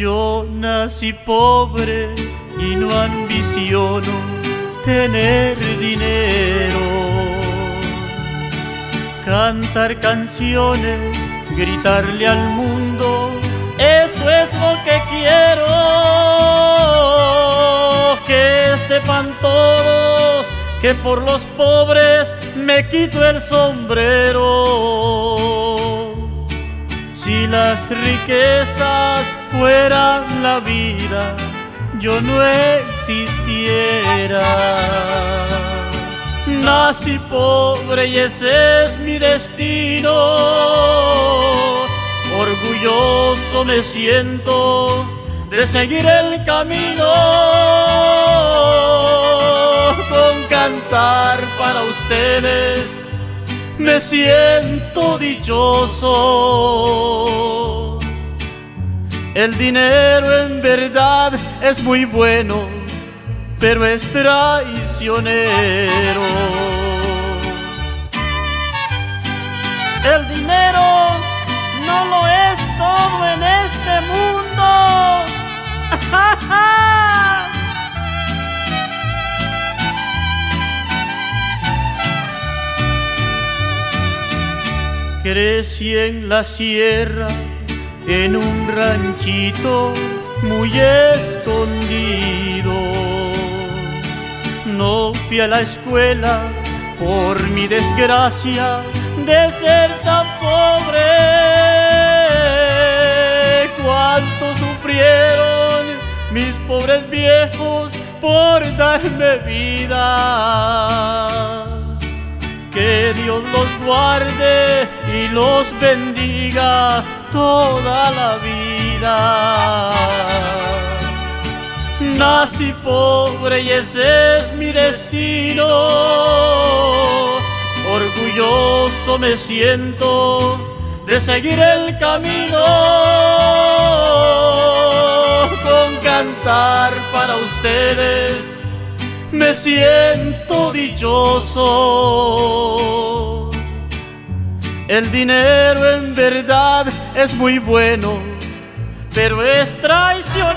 Yo nací pobre y no ambiciono tener dinero. Cantar canciones, gritarle al mundo, eso es lo que quiero. Que sepan todos que por los pobres me quito el sombrero. Si las riquezas fueran la vida, yo no existiera. Nací pobre y ese es mi destino. Orgulloso me siento de seguir el camino con cantar para ustedes. Me siento dichoso. El dinero en verdad es muy bueno, pero es traicionero. El dinero no lo es todo en este mundo. Crecí en la sierra, en un ranchito muy escondido. No fui a la escuela por mi desgracia de ser tan pobre. Cuánto sufrieron mis pobres viejos por darme vida. Que Dios los guarde y los bendiga toda la vida. Nací pobre y ese es mi destino. Orgulloso me siento de seguir el camino. Con cantar para ustedes me siento dichoso. El dinero en verdad es muy bueno, pero es traicionero.